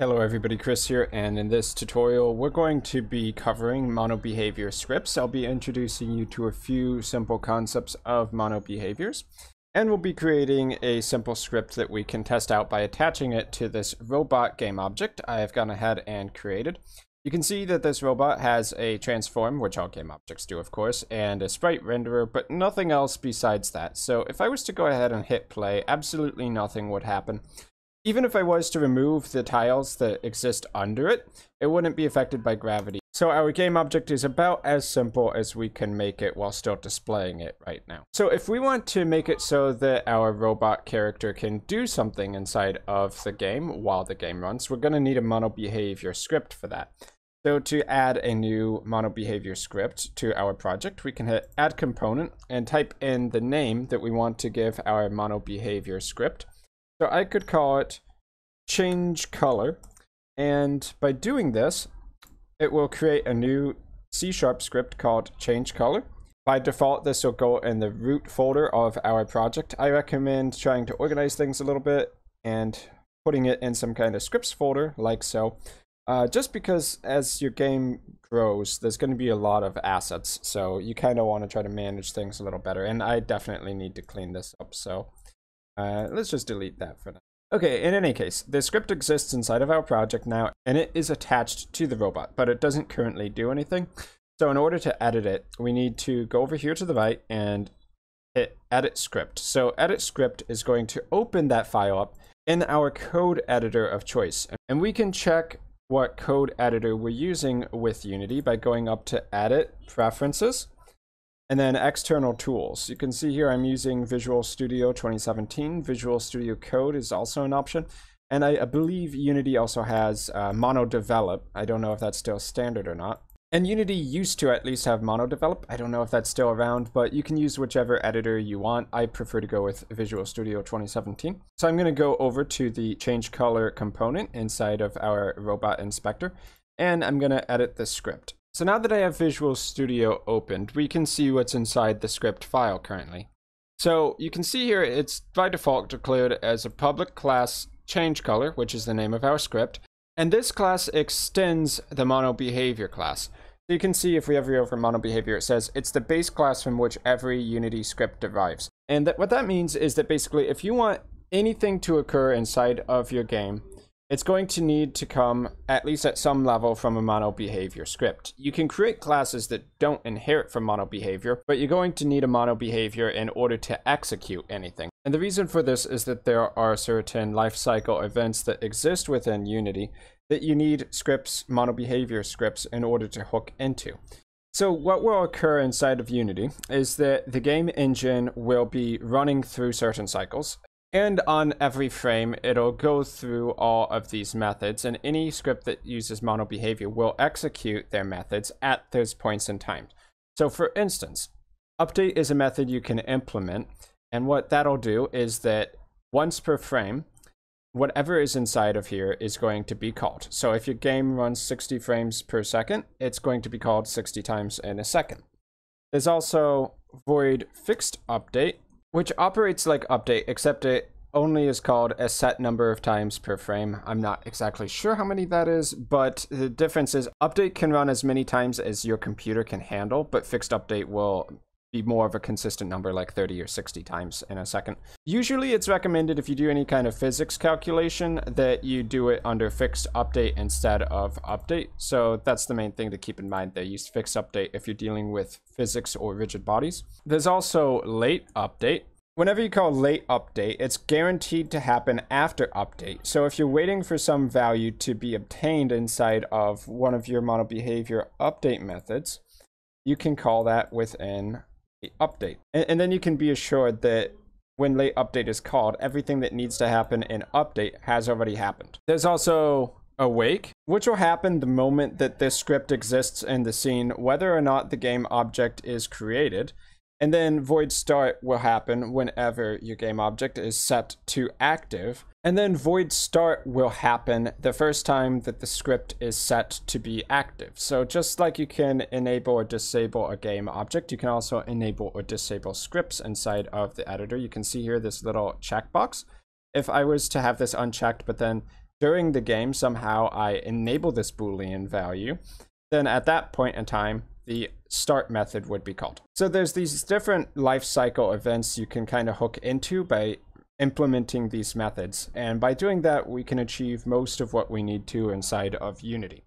Hello everybody, Chris here, and in this tutorial we're going to be covering mono behavior scripts. I'll be introducing you to a few simple concepts of mono behaviors, and we'll be creating a simple script that we can test out by attaching it to this robot game object I have gone ahead and created. You can see that this robot has a transform, which all game objects do of course, and a sprite renderer, but nothing else besides that. So if I was to go ahead and hit play, absolutely nothing would happen. Even if I was to remove the tiles that exist under it, it wouldn't be affected by gravity. So our game object is about as simple as we can make it while still displaying it right now. So if we want to make it so that our robot character can do something inside of the game while the game runs, we're going to need a monobehavior script for that. So to add a new monobehavior script to our project, we can hit add component and type in the name that we want to give our monobehavior script. So I could call it change color. And by doing this, it will create a new C sharp script called change color. By default, this will go in the root folder of our project. I recommend trying to organize things a little bit and putting it in some kind of scripts folder like so. Uh, just because as your game grows, there's going to be a lot of assets, so you kind of want to try to manage things a little better. And I definitely need to clean this up, so uh, let's just delete that for now. Okay, in any case, the script exists inside of our project now, and it is attached to the robot, but it doesn't currently do anything. So in order to edit it, we need to go over here to the right and hit edit script. So edit script is going to open that file up in our code editor of choice. And we can check what code editor we're using with Unity by going up to edit preferences and then external tools. You can see here I'm using Visual Studio 2017. Visual Studio Code is also an option. And I, I believe Unity also has uh, Mono Develop. I don't know if that's still standard or not. And Unity used to at least have Mono Develop. I don't know if that's still around, but you can use whichever editor you want. I prefer to go with Visual Studio 2017. So I'm going to go over to the change color component inside of our robot inspector, and I'm going to edit the script. So now that I have Visual Studio opened, we can see what's inside the script file currently. So you can see here it's by default declared as a public class change color, which is the name of our script. And this class extends the mono behavior class. So you can see if we ever over mono behavior, it says it's the base class from which every Unity script derives. And that, what that means is that basically if you want anything to occur inside of your game, it's going to need to come, at least at some level, from a mono behavior script. You can create classes that don't inherit from mono behavior, but you're going to need a mono behavior in order to execute anything. And the reason for this is that there are certain lifecycle events that exist within Unity that you need scripts, mono behavior scripts, in order to hook into. So what will occur inside of Unity is that the game engine will be running through certain cycles, and on every frame, it'll go through all of these methods, and any script that uses mono behavior will execute their methods at those points in time. So for instance, update is a method you can implement, and what that'll do is that once per frame, whatever is inside of here is going to be called. So if your game runs 60 frames per second, it's going to be called 60 times in a second. There's also void fixed update, which operates like update, except it only is called a set number of times per frame. I'm not exactly sure how many that is, but the difference is update can run as many times as your computer can handle, but fixed update will be more of a consistent number like 30 or 60 times in a second. Usually it's recommended if you do any kind of physics calculation that you do it under fixed update instead of update. So that's the main thing to keep in mind there. Use fixed update if you're dealing with physics or rigid bodies. There's also late update. Whenever you call late update, it's guaranteed to happen after update. So if you're waiting for some value to be obtained inside of one of your mono behavior update methods, you can call that within update. And, and then you can be assured that when late update is called, everything that needs to happen in update has already happened. There's also awake, which will happen the moment that this script exists in the scene, whether or not the game object is created. And then void start will happen whenever your game object is set to active. And then void start will happen the first time that the script is set to be active. So just like you can enable or disable a game object, you can also enable or disable scripts inside of the editor. You can see here this little checkbox. If I was to have this unchecked, but then during the game somehow I enable this Boolean value, then at that point in time, the start method would be called. So there's these different life cycle events you can kind of hook into by implementing these methods. And by doing that, we can achieve most of what we need to inside of Unity.